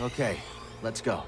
Okay, let's go.